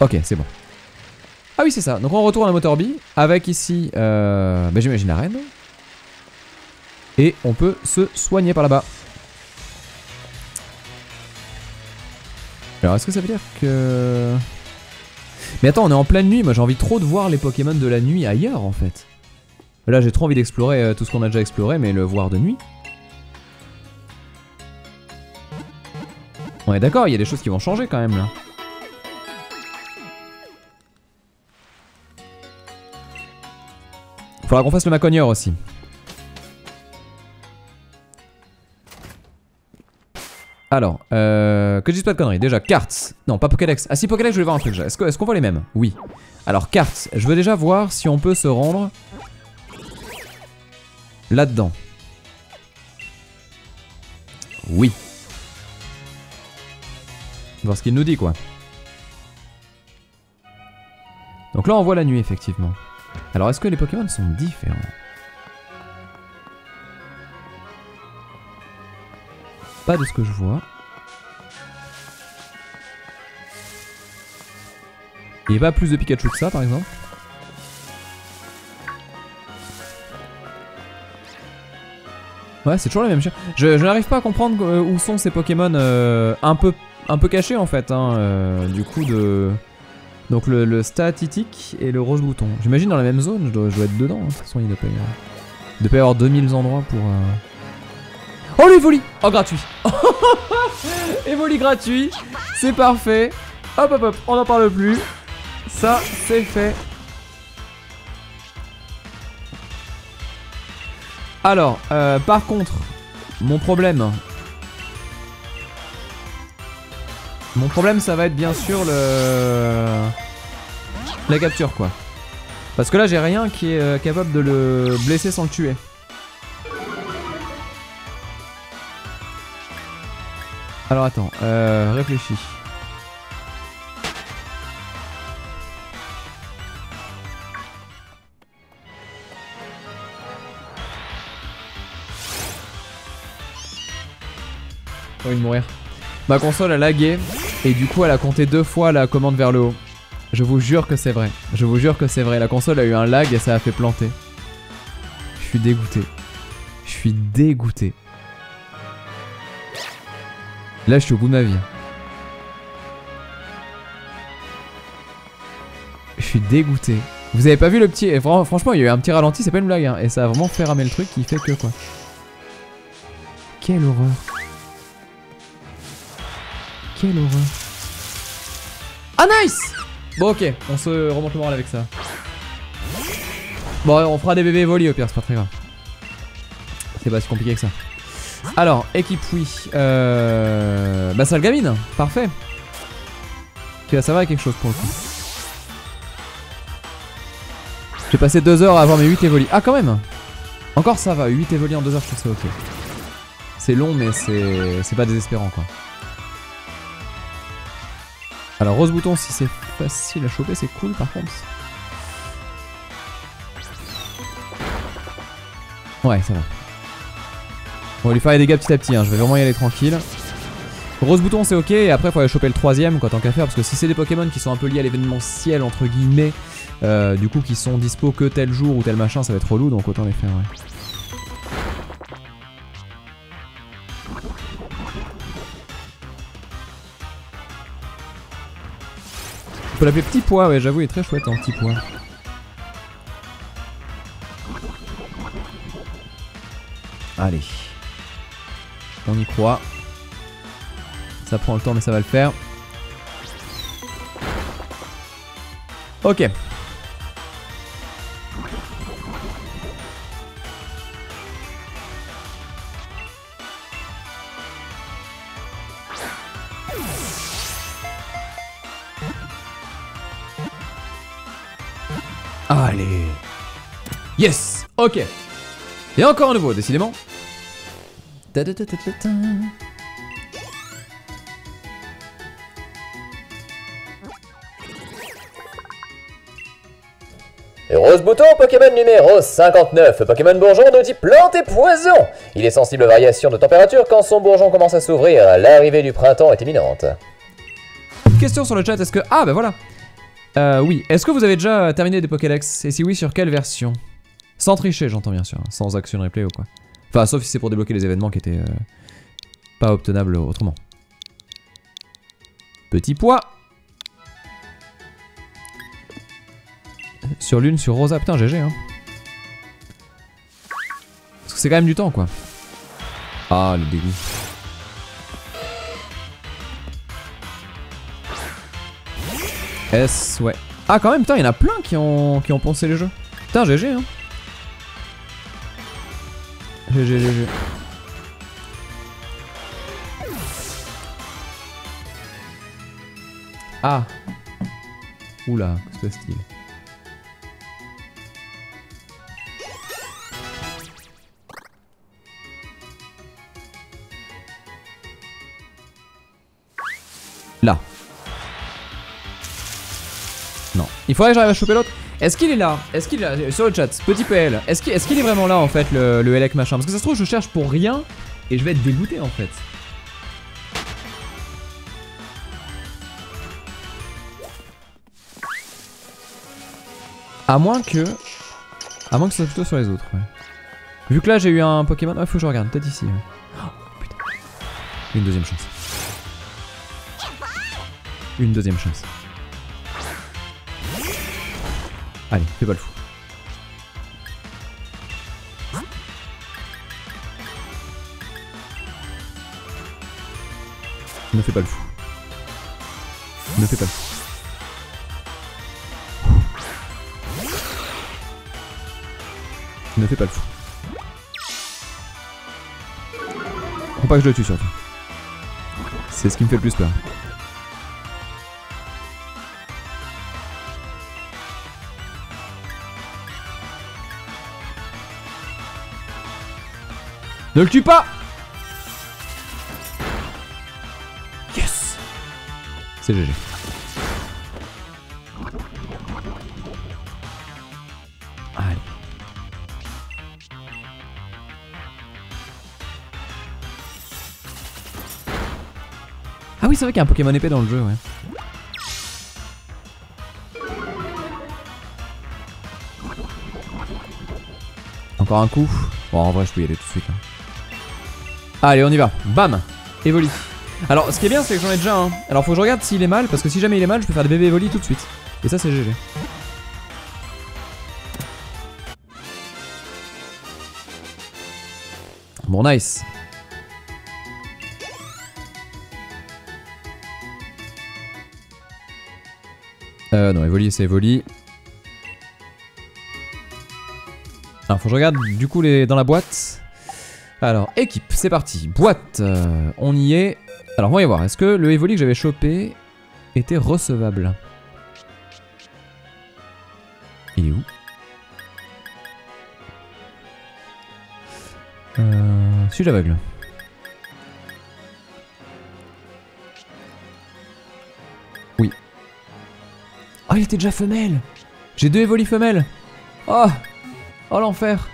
Ok, c'est bon. Ah oui, c'est ça. Donc on retourne à Motor B avec ici, euh, bah, j'imagine la reine. Et on peut se soigner par là-bas. Alors est-ce que ça veut dire que... Mais attends, on est en pleine nuit, moi j'ai envie trop de voir les Pokémon de la nuit ailleurs en fait. Là j'ai trop envie d'explorer euh, tout ce qu'on a déjà exploré, mais le voir de nuit. On est d'accord, il y a des choses qui vont changer quand même là. Faudra qu'on fasse le macogneur aussi. Alors, euh, que je dise pas de conneries. Déjà, cartes. Non, pas Pokédex. Ah si, Pokédex, je voulais voir un truc déjà. Est-ce qu'on est qu'on voit les mêmes? Oui. Alors, cartes. Je veux déjà voir si on peut se rendre là-dedans. Oui. Voir ce qu'il nous dit, quoi. Donc là, on voit la nuit, effectivement. Alors, est-ce que les Pokémon sont différents? Pas de ce que je vois. Il n'y a pas plus de Pikachu que ça, par exemple Ouais, c'est toujours la même chose. Je, n'arrive pas à comprendre euh, où sont ces Pokémon euh, un, peu, un peu cachés, en fait. Hein, euh, du coup, de... Donc le, le Statitic et le Rose Bouton. J'imagine dans la même zone, je dois, être dedans. hein. De toute façon, il doit pas doit pas y avoir 2000 endroits pour... Oh, l'Evoli Oh, gratuit <laughs> Evoli gratuit, c'est parfait. Hop, hop, hop, on n'en parle plus. Ça, c'est fait. Alors, euh, par contre, mon problème... Mon problème, ça va être bien sûr le... La capture, quoi. Parce que là, j'ai rien qui est euh, capable de le blesser sans le tuer. Alors attends, euh, réfléchis. Oh, il de mourir. Ma console a lagué et du coup elle a compté deux fois la commande vers le haut. Je vous jure que c'est vrai. Je vous jure que c'est vrai. La console a eu un lag et ça a fait planter. Je suis dégoûté. Je suis dégoûté. Là, je suis au bout de ma vie. Je suis dégoûté. Vous avez pas vu le petit... Franchement, il y a eu un petit ralenti, c'est pas une blague. Hein, et ça a vraiment fait ramer le truc qui fait que quoi. Quelle horreur. Quelle horreur. Ah nice Bon ok, on se remonte le moral avec ça. Bon on fera des bébés volis au pire, c'est pas très grave. C'est pas si compliqué que ça. Alors, équipe oui. Euh... Bah ça le gamine, parfait. Qui va servir quelque chose pour le coup. J'ai passé 2 heures à avoir mes 8 évolis. Ah quand même Encore ça va, 8 évolis en 2 heures je trouve ça ok. C'est long mais c'est pas désespérant quoi. Alors rose bouton si c'est facile à choper c'est cool par contre. Ouais ça va. On va lui faire des dégâts petit à petit, hein. je vais vraiment y aller tranquille. Rose bouton c'est ok et après il faut aller choper le troisième quoi tant qu'à faire parce que si c'est des Pokémon qui sont un peu liés à l'événementiel entre guillemets euh, du coup qui sont dispo que tel jour ou tel machin ça va être relou donc autant les faire ouais. On peut l'appeler petit pois ouais j'avoue il est très chouette en petit pois. Allez. On y croit. Ça prend le temps mais ça va le faire. Ok. Allez. Yes Ok. Et encore un nouveau, décidément. Rose Bouton, Pokémon numéro 59. Pokémon Bourgeon de type plante et poison. Il est sensible aux variations de température quand son bourgeon commence à s'ouvrir. L'arrivée du printemps est imminente. Question sur le chat, est-ce que... Ah bah voilà euh, Oui, est-ce que vous avez déjà terminé des Pokédex? Et si oui, sur quelle version? Sans tricher, j'entends bien sûr, hein, sans action replay ou quoi. Enfin, sauf si c'est pour débloquer les événements qui étaient euh, pas obtenables autrement. Petit poids Sur l'une, sur Rosa. Putain, GG, hein. Parce que c'est quand même du temps, quoi. Ah, le dégoût. S, ouais. Ah, quand même, il y en a plein qui ont, qui ont pensé les jeux. Putain, GG, hein. GG, GG. Ah. Oula, que c'est Là. Non. Il faudrait que j'arrive à choper l'autre? Est-ce qu'il est là? Est-ce qu'il est là Sur le chat, petit PL. Est-ce qu'il est, est, vraiment là en fait le, le Elec machin? Parce que ça se trouve je cherche pour rien et je vais être dégoûté en fait. À moins que... À moins que ce soit plutôt sur les autres, ouais. Vu que là j'ai eu un Pokémon... Ah, faut que je regarde, peut-être ici. Oh, putain. Une deuxième chance. Une deuxième chance. Allez, fais pas le fou. Ne fais pas le fou. Ne fais pas le fou. Ne fais pas le fou. Faut pas que je le tue surtout. C'est ce qui me fait le plus peur. Ne le tue pas Yes C'est GG. Allez. Ah oui, c'est vrai qu'il y a un Pokémon épée dans le jeu, ouais. Encore un coup. Bon, en vrai, je peux y aller tout de suite. hein. Allez, on y va. Bam Evoli. Alors, ce qui est bien, c'est que j'en ai déjà un. Alors, faut que je regarde s'il est mal, parce que si jamais il est mal, je peux faire des bébés Evoli tout de suite. Et ça, c'est GG. Bon, nice. Euh, non, Evoli, c'est Evoli. Alors, faut que je regarde du coup les dans la boîte. Alors, équipe, c'est parti. Boîte, euh, on y est. Alors, voyons voir. Est-ce que le Evoli que j'avais chopé était recevable? Il est où? Euh, Suis-je aveugle? Oui. Oh, il était déjà femelle J'ai deux Evoli femelles Oh Oh l'enfer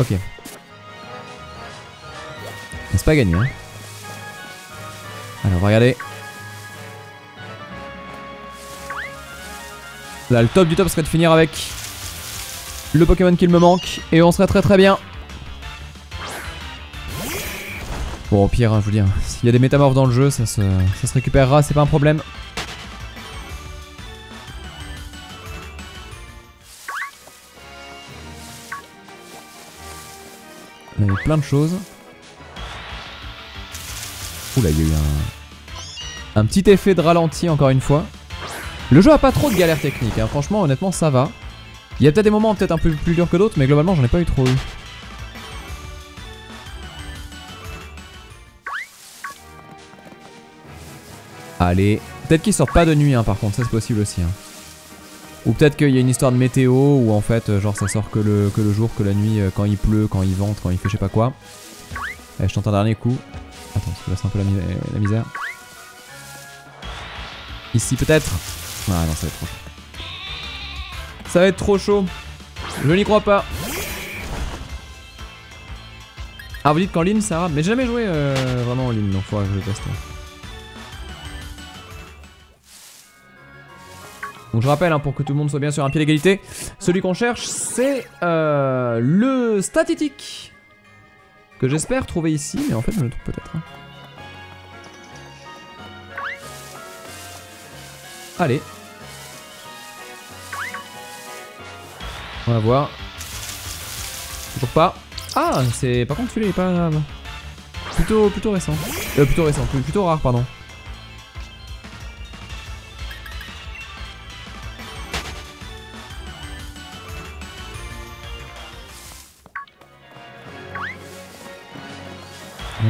Ok. Pas gagné hein. Alors on va regarder. Là le top du top serait de finir avec le Pokémon qu'il me manque et on serait très très bien. Bon au pire hein, je vous dis, hein, s'il y a des métamorphes dans le jeu ça se, ça se récupérera, c'est pas un problème. Là, il y a plein de choses. Oula, il y a eu un... Petit effet de ralenti encore une fois. Le jeu a pas trop de galères techniques, hein. franchement, honnêtement, ça va. Il y a peut-être des moments peut-être un peu plus durs que d'autres, mais globalement, j'en ai pas eu trop. Allez, peut-être qu'ils sortent pas de nuit, hein, par contre, ça c'est possible aussi. hein. Ou peut-être qu'il y a une histoire de météo où en fait, euh, genre ça sort que le, que le jour, que la nuit, euh, quand il pleut, quand il vente, quand il fait je sais pas quoi. Allez, je tente un dernier coup. Attends, parce que là c'est un peu la, mi- la misère. Ici peut-être? Ah non, ça va être trop chaud. Ça va être trop chaud. Je n'y crois pas. Ah, vous dites qu'en ligne ça rame. Mais j'ai jamais joué euh, vraiment en ligne, donc faudra que je teste. Donc je rappelle, hein, pour que tout le monde soit bien sur un pied d'égalité, celui qu'on cherche, c'est euh, le statistique. Que j'espère trouver ici, mais en fait je le trouve peut-être. hein. Allez. On va voir. Toujours pas. Ah, c'est. Par contre, celui-là il est pas. Plutôt, plutôt récent. Euh, plutôt récent, plutôt rare, pardon.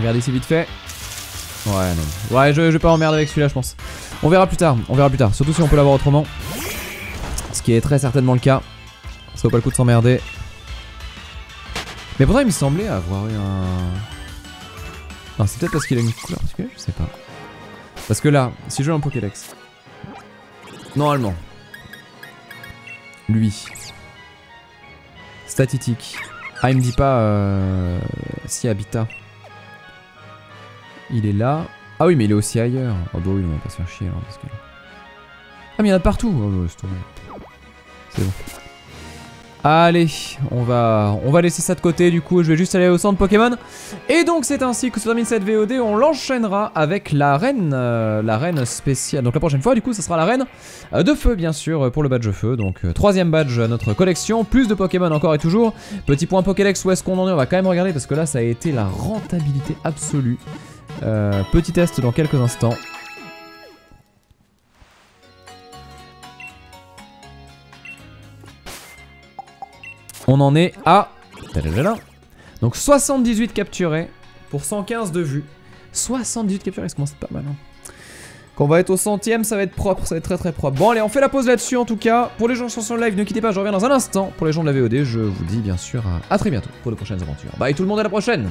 Regardez ici vite fait. Ouais, non. Ouais, je, vais pas m'emmerder avec celui-là, je pense. On verra plus tard, on verra plus tard. Surtout si on peut l'avoir autrement. Ce qui est très certainement le cas. Ça vaut pas le coup de s'emmerder. Mais pourtant, il me semblait avoir eu un. Non, c'est peut-être parce qu'il a une couleur particulière, je sais pas. Parce que là, si je joue un Pokédex. Normalement. Lui. Statistique. Ah, il me dit pas euh, si Habitat. Il est là. Ah oui, mais il est aussi ailleurs. Oh bah oui, on va pas se faire chier alors parce que. Ah, mais il y en a partout. Oh, ouais, c'est bon. Allez, on va, laisser ça de côté du coup, je vais juste aller au centre Pokémon. Et donc c'est ainsi que se termine cette VOD, on l'enchaînera avec la reine, euh, la reine spéciale. Donc la prochaine fois du coup, ce sera la reine euh, de feu bien sûr pour le badge feu. Donc euh, troisième badge à notre collection, plus de Pokémon encore et toujours. Petit point Pokédex, où est-ce qu'on en est? On va quand même regarder parce que là ça a été la rentabilité absolue. Euh, petit test dans quelques instants. On en est à... Donc 78 capturés pour 115 de vues. 78 capturés, ça commence pas mal. hein. Quand on va être au centième, ça va être propre, ça va être très très propre. Bon allez, on fait la pause là-dessus en tout cas. Pour les gens qui sont sur le live, ne quittez pas, je reviens dans un instant. Pour les gens de la VOD, je vous dis bien sûr à très bientôt pour de prochaines aventures. Bye tout le monde, à la prochaine